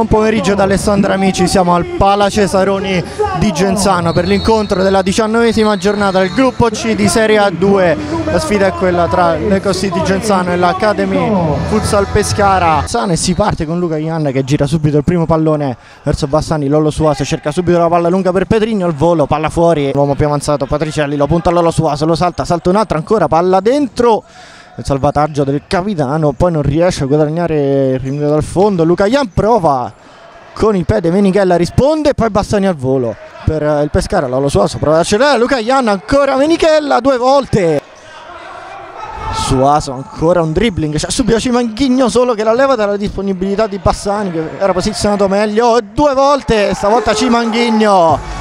Buon pomeriggio da Alessandra Amici, siamo al Pala Cesaroni di Genzano per l'incontro della diciannovesima giornata del gruppo C di Serie A2. La sfida è quella tra l'Eco City Genzano e l'Academy Futsal Pescara. Sana e si parte con Luca Ianna che gira subito il primo pallone verso Bassani, Lollo Suaso cerca subito la palla lunga per Pedrigno al volo, palla fuori, l'uomo più avanzato Patricelli lo punta a Lollo Suaso, lo salta, salta un altro ancora, palla dentro il salvataggio del capitano, poi non riesce a guadagnare il rinvio dal fondo. Luca Ian prova con il piede, Menichella risponde, poi Bassani al volo per il Pescara. Lolo Suaso prova ad accelerare, Luca Ian ancora Menichella due volte. Suaso ancora un dribbling, c'è subito Cimanghigno solo che la leva dalla disponibilità di Bassani che era posizionato meglio due volte, stavolta Cimanghigno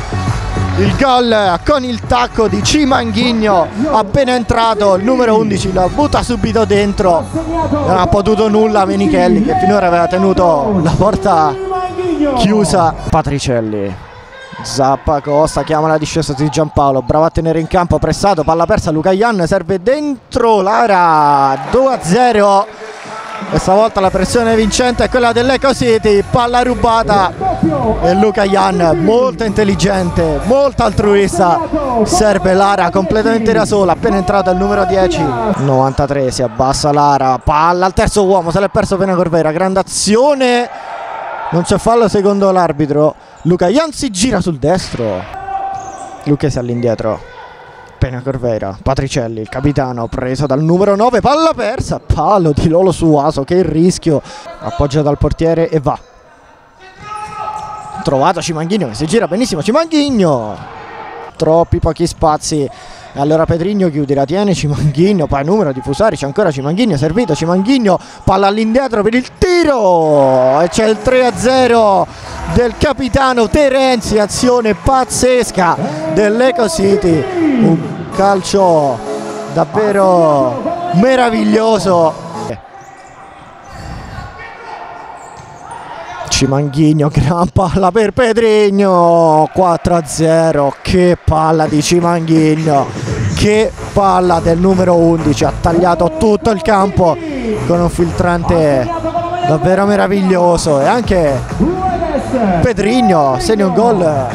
il gol con il tacco di Cimanghigno appena entrato il numero 11 la butta subito dentro. Non ha potuto nulla Menichelli che finora aveva tenuto la porta chiusa. Patricelli Zappa Costa chiama la discesa di Giampaolo bravo a tenere in campo pressato palla persa Luca Ian serve dentro Lara 2 a 0 questa volta la pressione vincente è quella dell'Eco City, palla rubata e Luca Ian molto intelligente, molto altruista, serve Lara completamente da sola, appena entrato il numero 10, 93 si abbassa Lara, palla al terzo uomo, se l'è perso Pena Corvera, grande azione, non c'è fallo secondo l'arbitro, Luca Ian si gira sul destro, Lucchesi all'indietro. Pena Corvera, Patricelli, il capitano preso dal numero 9, palla persa, palo di Lolo su Aso, che rischio, appoggia dal portiere e va. Trovato Cimanghigno che si gira benissimo, Cimanghigno, troppi pochi spazi. Allora Pedrigno chiude, la tiene Cimanghigno, poi numero di Fusari, c'è ancora Cimanghigno, servito Cimanghigno, palla all'indietro per il tiro e c'è il 3-0 del capitano Terenzi, azione pazzesca dell'Eco City, un calcio davvero meraviglioso. Cimanghigno, gran palla per Pedrigno, 4-0, che palla di Cimanghigno, che palla del numero 11, ha tagliato tutto il campo con un filtrante davvero meraviglioso. E anche Pedrigno segna un gol.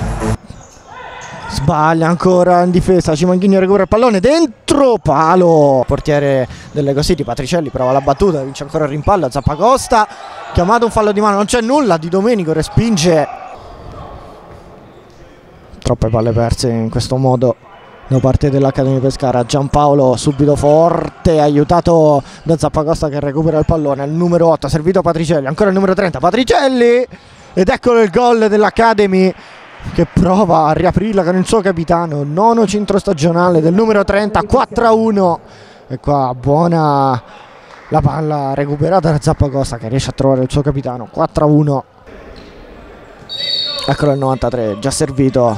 Sbaglia ancora in difesa. Cimanghigno recupera il pallone dentro palo. Portiere delle City Patricelli prova la battuta vince ancora il rimpallo Zappacosta chiamato un fallo di mano non c'è nulla di Domenico respinge. Troppe palle perse in questo modo da parte dell'Accademia Pescara. Giampaolo subito forte aiutato da Zappacosta che recupera il pallone al numero 8 servito Patricelli ancora il numero 30 Patricelli! Ed eccolo il gol dell'Academy che prova a riaprirla con il suo capitano. Nono centro stagionale del numero 30 4 a 1 e qua buona la palla recuperata da Zappacosta che riesce a trovare il suo capitano. 4 a 1 eccolo il 93 già servito.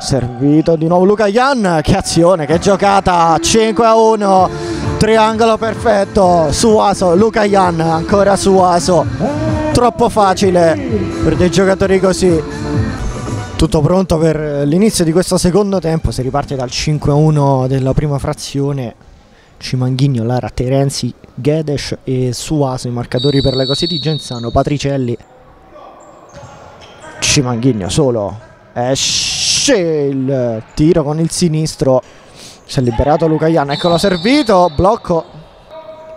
Servito di nuovo Luca Ian. Che azione che giocata. 5 a 1 triangolo perfetto. Suaso Luca Ian ancora Suaso. Troppo facile per dei giocatori così. Tutto pronto per l'inizio di questo secondo tempo. Si riparte dal 5-1 della prima frazione Cimanghigno, Lara, Terenzi, Gedes e Suaso i marcatori per le cose di Genzano, Patricelli. Cimanghigno solo. Esce il tiro con il sinistro. Si è liberato Luca Ian, eccolo servito. Blocco.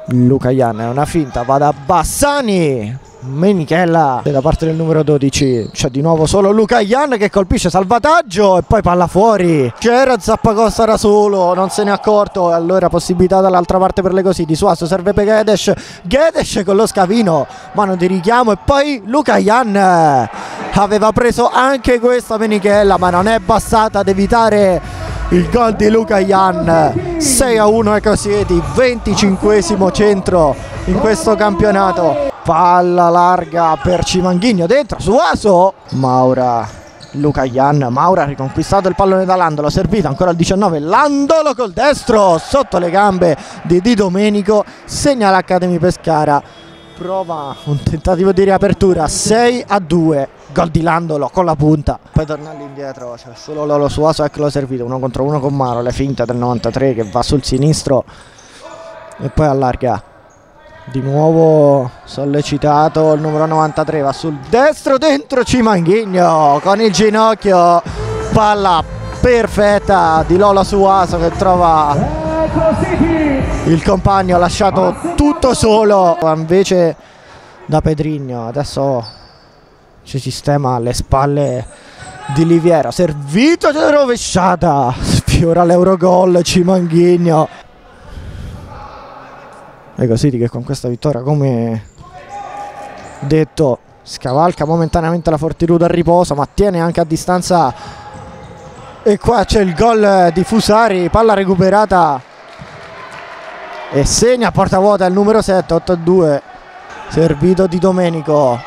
Luca Ian è una finta va da Bassani Menichella. Da parte del numero 12 c'è di nuovo solo Luca Ian che colpisce salvataggio e poi palla fuori. C'era Zappacosta da solo non se ne è accorto. E allora possibilità dall'altra parte per le così. Di Suasso serve per Gedes Gedes con lo scavino mano di richiamo e poi Luca Ian. Aveva preso anche questa Menichella ma non è bastata ad evitare il gol di Luca Ian. 6 a 1 Ecosieti 25 centro in questo campionato palla larga per Cimanghigno dentro su Aso. Maura Luca Ian. Maura ha riconquistato il pallone da Landolo servito ancora al 19 Landolo col destro sotto le gambe di Di Domenico. Segna l'Academy Pescara. Prova un tentativo di riapertura. 6 a 2 gol di Landolo con la punta. Poi torna all'indietro c'è solo Lolo Suaso eccolo servito. Uno contro uno con Maro le finte del 93 che va sul sinistro e poi allarga di nuovo sollecitato il numero 93 va sul destro dentro Cimanghigno con il ginocchio palla perfetta di Lola Suaso che trova il compagno lasciato tutto solo. Invece da Pedrigno adesso si sistema alle spalle di Liviero servito rovesciata sfiora l'Eurogol Cimanghigno Ecco City che con questa vittoria come detto scavalca momentaneamente la Fortiruda a riposo ma tiene anche a distanza. E qua c'è il gol di Fusari palla recuperata. E segna porta vuota il numero 7 8-2 servito di Domenico.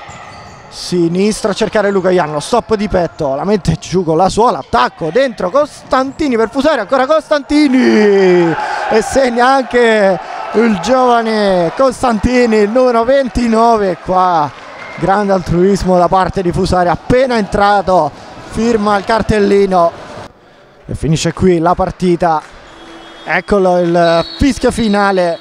Sinistro a cercare Luca Ianno stop di petto la mette giù con la suola attacco dentro Costantini per Fusari ancora Costantini. E segna anche il giovane Costantini, il numero 29 qua, grande altruismo da parte di Fusari, appena entrato, firma il cartellino. E finisce qui la partita. Eccolo il fischio finale